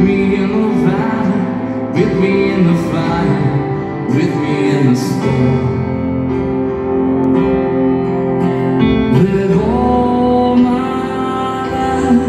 With me in the valley, with me in the fire, with me in the storm. With all my life,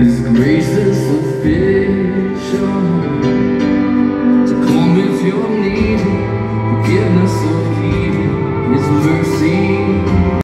His grace is sufficient to come if you're.